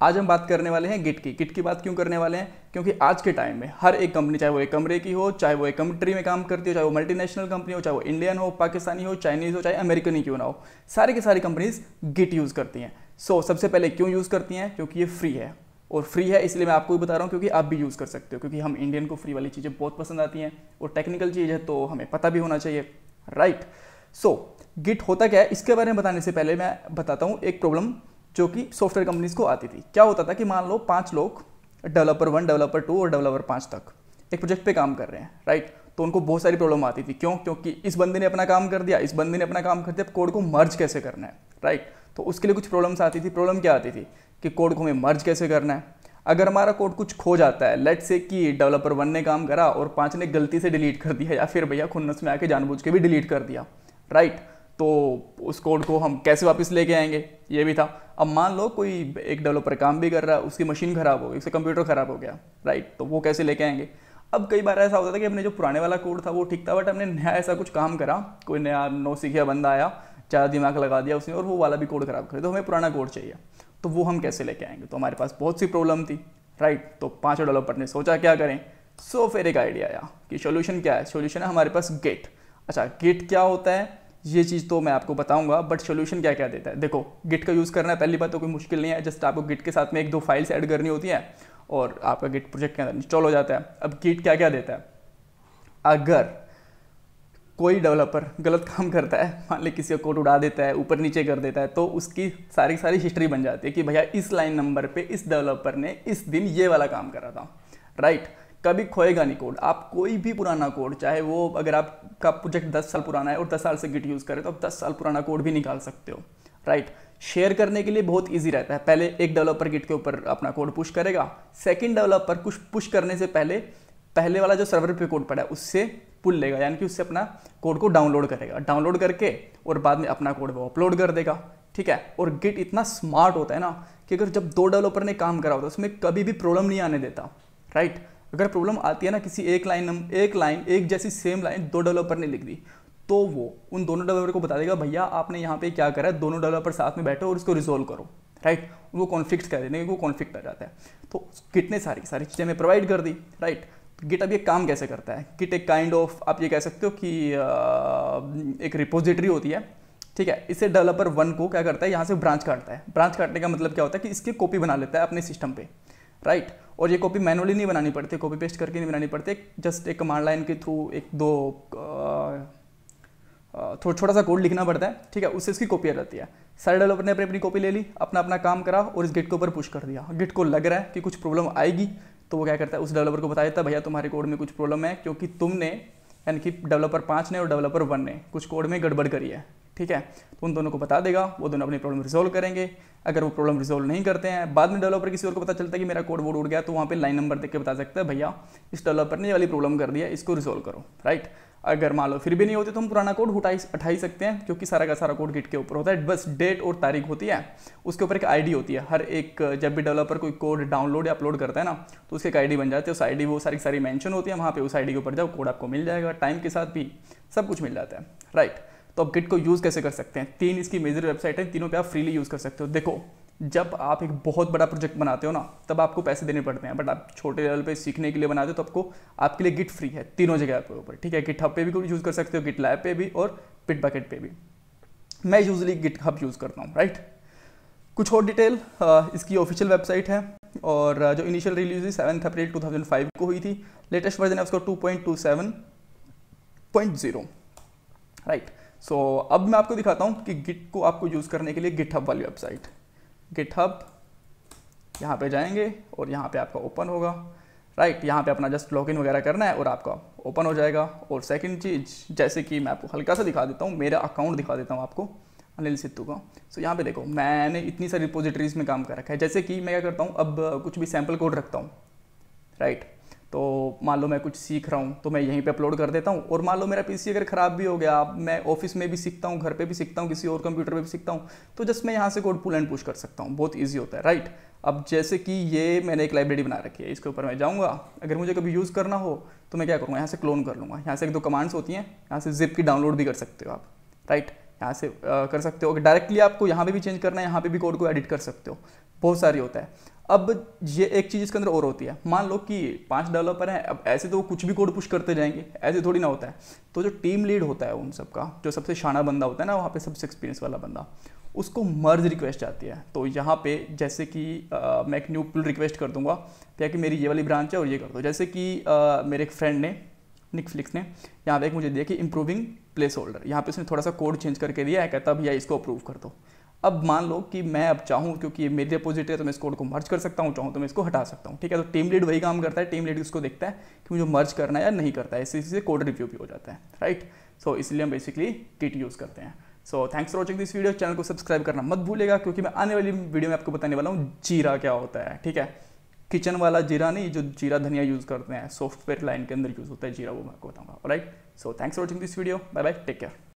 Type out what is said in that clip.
आज हम बात करने वाले हैं गिट की। गिट की बात क्यों करने वाले हैं? क्योंकि आज के टाइम में हर एक कंपनी चाहे वो एक कमरे की हो चाहे वो एक कंट्री में काम करती हो चाहे वो मल्टीनेशनल कंपनी हो चाहे वो इंडियन हो पाकिस्तानी हो चाइनीज़ हो चाहे अमेरिकन ही क्यों ना हो सारी की सारी कंपनीज़ गिट यूज़ करती हैं। सो so, सबसे पहले क्यों यूज़ करती हैं? क्योंकि ये फ्री है। और फ्री है इसलिए मैं आपको भी बता रहा हूँ क्योंकि आप भी यूज़ कर सकते हो क्योंकि हम इंडियन को फ्री वाली चीज़ें बहुत पसंद आती हैं। और टेक्निकल चीज़ है तो हमें पता भी होना चाहिए। राइट सो गिट होता क्या है? इसके बारे में बताने से पहले मैं बताता हूँ एक प्रॉब्लम जो कि सॉफ्टवेयर कंपनीज़ को आती थी। क्या होता था कि मान लो पाँच लोग डेवलपर वन डेवलपर टू और डेवलपर पाँच तक एक प्रोजेक्ट पे काम कर रहे हैं राइट तो उनको बहुत सारी प्रॉब्लम आती थी। क्यों? क्योंकि इस बंदे ने अपना काम कर दिया, इस बंदे ने अपना काम कर दिया कोड को मर्ज कैसे करना है राइट तो उसके लिए कुछ प्रॉब्लम्स आती थी। प्रॉब्लम क्या आती थी? कि कोड को हमें मर्ज कैसे करना है। अगर हमारा कोड कुछ खो जाता है लेट से कि डेवलपर वन ने काम करा और पाँच ने गलती से डिलीट कर दिया, या फिर भैया खुन्नस में आके जानबूझ के भी डिलीट कर दिया राइट तो उस कोड को हम कैसे वापस लेके आएँगे? ये भी था। अब मान लो कोई एक डेवलपर काम भी कर रहा है, उसकी मशीन खराब हो गई, उसका कंप्यूटर खराब हो गया राइट तो वो कैसे लेके आएँगे? अब कई बार ऐसा होता था कि हमने जो पुराने वाला कोड था वो ठीक था बट हमने नया ऐसा कुछ काम करा, कोई नया नौ सीखिया बंदा आया ज़्यादा दिमाग लगा दिया उसने और वो वाला भी कोड खराब करे तो हमें पुराना कोड चाहिए। तो वो हम कैसे लेके आएँगे? तो हमारे पास बहुत सी प्रॉब्लम थी राइट तो पाँचों डेवलपर ने सोचा, क्या करें? सो फिर एक आइडिया आया कि सोल्यूशन क्या है? सोल्यूशन है हमारे पास गेट अच्छा गेट क्या होता है? ये चीज़ तो मैं आपको बताऊँगा बट सोल्यूशन क्या क्या देता है? देखो गिट का यूज़ करना है, पहली बात तो कोई मुश्किल नहीं है जस्ट आपको गिट के साथ में एक दो फाइल्स ऐड करनी होती है और आपका गिट प्रोजेक्ट के अंदर इंस्टॉल हो जाता है। अब गिट क्या क्या देता है? अगर कोई डेवलपर गलत काम करता है, मान ली किसी का कोड उड़ा देता है, ऊपर नीचे कर देता है तो उसकी सारी सारी हिस्ट्री बन जाती है कि भैया इस लाइन नंबर पे इस डेवलपर ने इस दिन ये वाला काम करा था। राइट कभी खोएगा नहीं कोड आप कोई भी पुराना कोड चाहे वो अगर आपका प्रोजेक्ट 10 साल पुराना है और 10 साल से गिट यूज़ करें तो आप 10 साल पुराना कोड भी निकाल सकते हो। राइट शेयर करने के लिए बहुत इजी रहता है। पहले एक डेवलपर गिट के ऊपर अपना कोड पुश करेगा। सेकेंड डेवलपर कुछ पुश करने से पहले पहले वाला जो सर्वर पे कोड पड़ा है, उससे पुल लेगा। यानी कि उससे अपना कोड को डाउनलोड करेगा। डाउनलोड करके और बाद में अपना कोड वो अपलोड कर देगा। ठीक है? और गिट इतना स्मार्ट होता है ना कि अगर जब दो डेवलपर ने काम करा होता है उसमें कभी भी प्रॉब्लम नहीं आने देता। राइट अगर प्रॉब्लम आती है ना किसी एक लाइन एक लाइन एक जैसी सेम लाइन दो डेवलपर ने लिख दी तो वो उन दोनों डेवलपर को बता देगा, भैया, आपने यहाँ पे क्या करा है? दोनों डेवलपर साथ में बैठो और इसको रिजोल्व करो. राइट उनको कॉन्फ्लिक्ट कह देने वो कॉन्फ्लिक्ट आ जाता है। तो कितने सारी सारी चीज़ें हमें प्रोवाइड कर दी राइट गिट अब ये काम कैसे करता है? गिट एक काइंड ऑफ़ आप ये कह सकते हो कि एक रिपोजिटरी होती है, ठीक है? इसे डेवलपर वन को क्या करता है? यहाँ से ब्रांच काटता है। ब्रांच काटने का मतलब क्या होता है कि इसकी कॉपी बना लेता है अपने सिस्टम पे राइट और ये कॉपी मैनुअली नहीं बनानी पड़ती कॉपी पेस्ट करके नहीं बनानी पड़ती जस्ट एक कमांड लाइन के थ्रू एक दो थोड़ा छोटा सा कोड लिखना पड़ता है, ठीक है, उससे इसकी कॉपी आ जाती है। सारे डेवलपर ने अपनी अपनी कॉपी ले ली, अपना अपना काम करा और इस गिट के ऊपर पुश कर दिया। गिट को लग रहा है कि कुछ प्रॉब्लम आएगी तो वो क्या करता है, उस डेवलपर को बता देता है, भैया, तुम्हारे कोड में कुछ प्रॉब्लम है, क्योंकि तुमने, यानी कि डेवलपर पाँच ने और डेवलपर वन ने, कुछ कोड में गड़बड़ करी है। ठीक है? तो उन दोनों को बता देगा, वो दोनों अपनी प्रॉब्लम रिजोल्व करेंगे। अगर वो प्रॉब्लम रिजोल्व नहीं करते हैं, बाद में डेवलपर किसी और को पता चलता है कि मेरा कोड वोड उड़ गया तो वहाँ पे लाइन नंबर देख के बता सकता है, भैया, इस डेवलपर ने वाली प्रॉब्लम कर दिया इसको रिजोल्व करो। राइट अगर मान लो फिर भी नहीं होती तो हम पुराना कोड उठा ही सकते हैं, क्योंकि सारा का सारा कोड गिट के ऊपर होता है। बस डेट और तारीख होती है, उसके ऊपर एक आईडी होती है। हर एक, जब भी डेवलपर कोई कोड डाउनलोड या अपलोड करता है ना तो उसके एक आईडी बन जाती है, उस आईडी वो सारी सारी मेंशन होती है, वहाँ पे उस आईडी के ऊपर जाओ कोड आपको मिल जाएगा टाइम के साथ भी सब कुछ मिल जाता है। राइट तो आप गिट को यूज़ कैसे कर सकते हैं? तीन इसकी मेजर वेबसाइट है, तीनों पे आप फ्रीली यूज़ कर सकते हो। देखो, जब आप एक बहुत बड़ा प्रोजेक्ट बनाते हो ना, तब आपको पैसे देने पड़ते हैं बट आप छोटे लेवल पे सीखने के लिए बनाते हो तो आपको, आपके लिए गिट फ्री है, तीनों जगह पे ऊपर, ठीक है? गिट हब पे भी यूज़ कर सकते हो गिट लैब पे भी और पिट बकेट पे भी। मैं यूजली गिट हब यूज़ करता हूँ राइट कुछ और डिटेल इसकी ऑफिशियल वेबसाइट है, और जो इनिशियल रिलीज़ सेवन अप्रैल 2005 को हुई थी। लेटेस्ट वर्जन है उसका 2.27.0 राइट सो so, अब मैं आपको दिखाता हूँ कि गिट को आपको यूज़ करने के लिए गिट हब वाली वेबसाइट गिटहब यहाँ पे जाएँगे और यहाँ पे आपका ओपन होगा। राइट right, यहाँ पे अपना जस्ट लॉगिन वगैरह करना है और आपका ओपन हो जाएगा। और सेकंड चीज़ जैसे कि मैं आपको हल्का सा दिखा देता हूँ मेरा अकाउंट दिखा देता हूँ आपको अनिल सिद्धू का। सो so, यहाँ पे देखो मैंने इतनी सारी रिपोजिटरीज में काम कर रखा है। जैसे कि मैं क्या करता हूँ अब कुछ भी सैंपल कोड रखता हूँ। राइट तो मान लो मैं कुछ सीख रहा हूँ तो मैं यहीं पे अपलोड कर देता हूँ। और मान लो मेरा पीसी अगर ख़राब भी हो गया मैं ऑफ़िस में भी सीखता हूँ, घर पे भी सीखता हूँ, किसी और कंप्यूटर पे भी सीखता हूँ तो जस्ट मैं यहाँ से कोड पुल एंड पुश कर सकता हूँ। बहुत ईजी होता है राइट अब जैसे कि ये मैंने एक लाइब्रेरी बना रखी है, इसके ऊपर मैं जाऊँगा। अगर मुझे कभी यूज़ करना हो तो मैं क्या करूँगा? यहाँ से क्लोन कर लूँगा। यहाँ से एक दो कमांड्स होती हैं, यहाँ से जिप की डाउनलोड भी कर सकते हो आप राइट यहाँ से आ, कर सकते हो। डायरेक्टली आपको यहाँ पे भी चेंज करना है यहाँ पे भी कोड को एडिट कर सकते हो। बहुत सारी होता है। अब ये एक चीज़ इसके अंदर और होती है। मान लो कि पाँच डेवलपर हैं अब ऐसे तो कुछ भी कोड पुश करते जाएँगे। ऐसे थोड़ी ना होता है। तो जो टीम लीड होता है उन सब का जो सबसे शाना बंदा होता है ना वहाँ पे सबसे एक्सपीरियंस वाला बंदा उसको मर्ज रिक्वेस्ट आती है। तो यहाँ पे जैसे कि आ, मैं एक न्यू पुल रिक्वेस्ट कर दूँगा। क्या कि मेरी ये वाली ब्रांच है और ये कर दो। जैसे कि आ, मेरे एक फ्रेंड ने निकफ्लिक्स ने, यहाँ पे एक मुझे दिया कि इंप्रूविंग प्लेस होल्डर यहाँ पे उसने थोड़ा सा कोड चेंज करके दिया है कहता भैया इसको अप्रूव कर दो। अब मान लो कि मैं अब चाहूँ, क्योंकि ये मेरी अपोजिट है तो मैं इस कोड को मर्ज कर सकता हूँ, चाहूँ तो मैं इसको हटा सकता हूँ। ठीक है तो टीम लीड वही काम करता है टीम लीड इसको देखता है कि मुझे मर्ज करना है या नहीं करता है। इसी से कोड रिव्यू भी हो जाता है राइट सो इसलिए हम बेसिकली किट यूज़ करते हैं। So thanks for watching this video channel को सब्सक्राइब करना मत भूलेगा, क्योंकि मैं आने वाली वीडियो में आपको बताने वाला हूँ जीरा क्या होता है, ठीक है? किचन वाला जीरा नहीं, जो जीरा धनिया यूज़ करते हैं सॉफ्टवेयर लाइन के अंदर यूज़ होता है जीरा, वो मैं आपको बताऊँगा। Right so thanks for watching this video bye bye take care